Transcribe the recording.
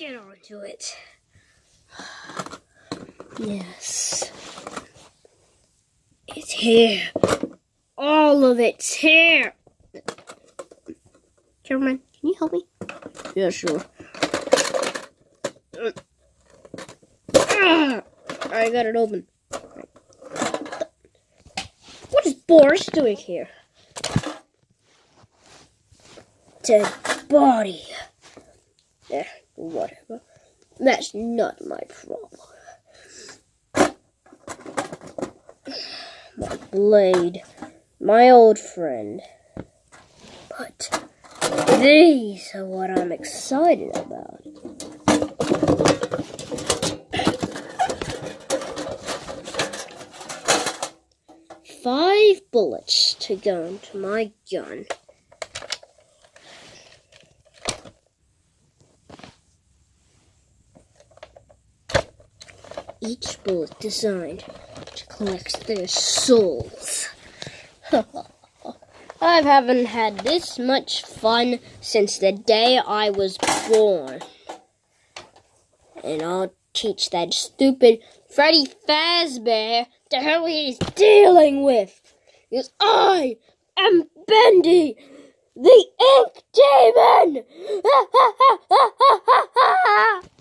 get on to it. Yes. It's here. All of it's here. Cameraman, can you help me? Yeah, sure. I got it open. What is Boris doing here? Dead body. Eh, whatever. That's not my problem. My blade. My old friend. But these are what I'm excited about. Five bullets to go into my gun. Each bullet designed to collect their souls. I haven't had this much fun since the day I was born. And I'll teach that stupid Freddy Fazbear to who he's dealing with. Because I am Bendy, the Ink Demon!